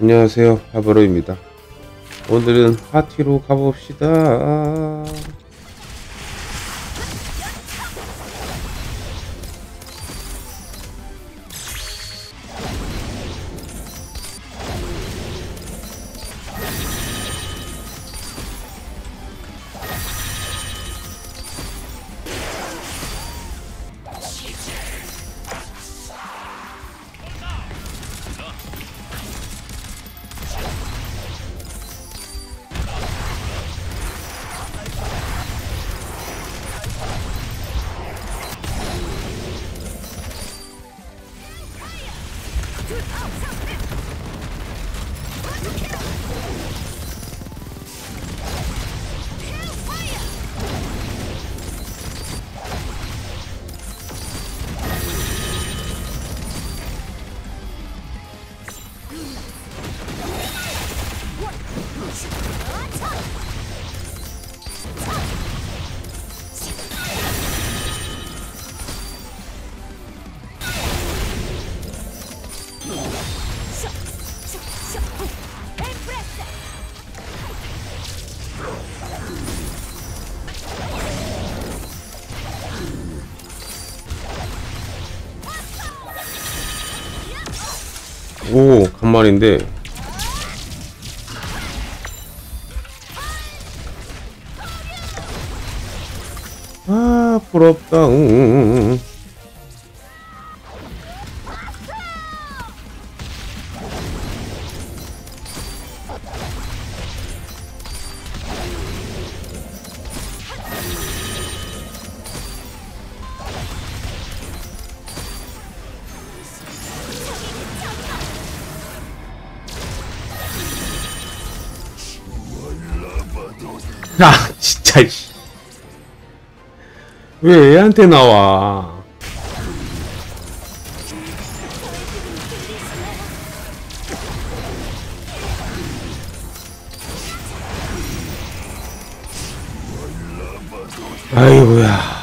안녕하세요. 하버로입니다. 오늘은 파티로 가봅시다 Shoot! 오 간만인데 아 부럽다 응, 응, 응. 아 진짜 씨. 왜 애한테 나와 아이고야